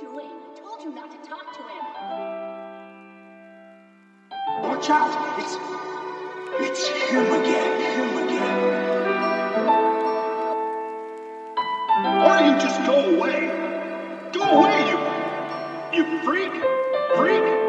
too late. I told you not to talk to him. Watch out! It's. It's him again. Him again. Why don't you just go away. Go away, you. You. Freak. Freak!